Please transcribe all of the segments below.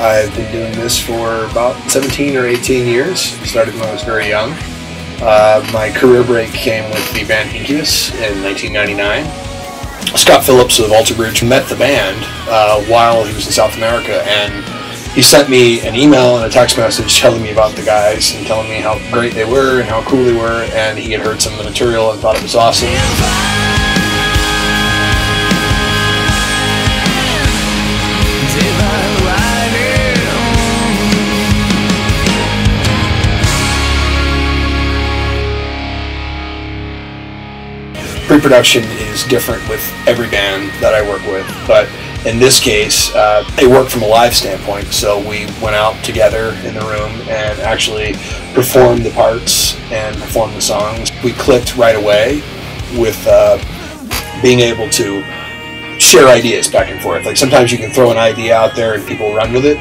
I've been doing this for about 17 or 18 years. Started when I was very young. Uh, my career break came with the band Incubus in 1999. Scott Phillips of Alter Bridge met the band uh, while he was in South America, and he sent me an email and a text message telling me about the guys and telling me how great they were and how cool they were, and he had heard some of the material and thought it was awesome. Pre-production is different with every band that I work with, but in this case, uh, they work from a live standpoint. So we went out together in the room and actually performed the parts and performed the songs. We clicked right away with uh, being able to share ideas back and forth. Like sometimes you can throw an idea out there and people run with it,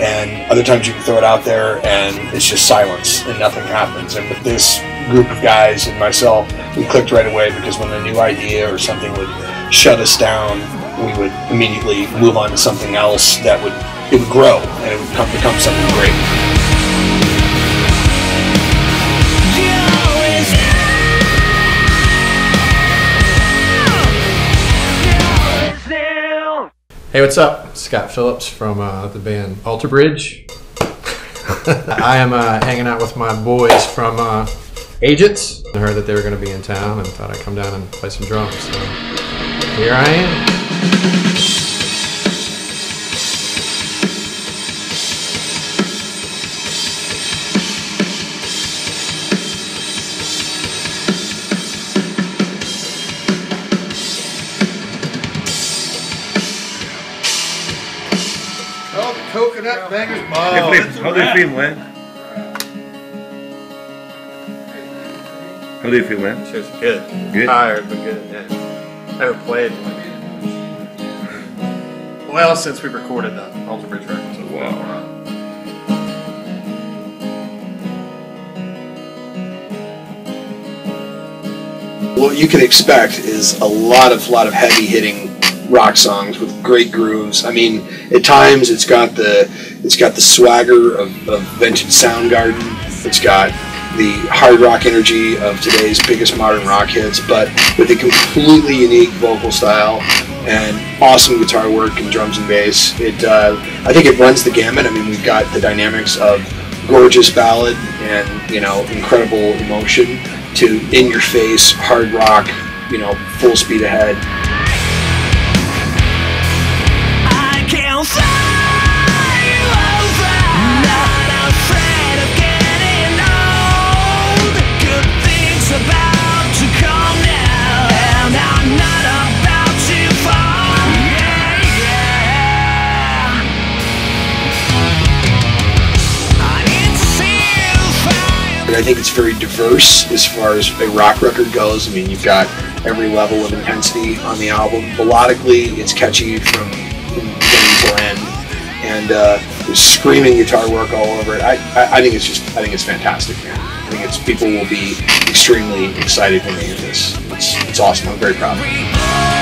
and other times you can throw it out there and it's just silence and nothing happens. And with this group of guys and myself, we clicked right away because when a new idea or something would shut us down, we would immediately move on to something else that would it would grow and it would come, become something great. Hey, what's up? Scott Phillips from uh, the band Alter Bridge. I am uh, hanging out with my boys from uh, Agents. I heard that they were going to be in town and thought I'd come down and play some drums. So here I am. Coconut bangers. Hey, Oh, Felipe, that's a how do you feel, man? How do you feel, man? She was good. Good. Tired, but good. Yeah. Never played. Well, since we recorded the Alter Bridge record. So oh, Wow. What you can expect is a lot of lot of heavy hitting rock songs with great grooves. I mean, at times it's got the it's got the swagger of, of vintage Soundgarden. It's got the hard rock energy of today's biggest modern rock hits, but with a completely unique vocal style and awesome guitar work and drums and bass. It uh, I think it runs the gamut. I mean, we've got the dynamics of gorgeous ballad and you know incredible emotion to in your face hard rock you know full speed ahead I. I think it's very diverse as far as a rock record goes I mean you've got every level of intensity on the album melodically it's catchy from and uh, screaming guitar work all over it. I, I, I think it's just I think it's fantastic man. I think it's people will be extremely excited when they hear this. It's, it's awesome. I'm very proud of it.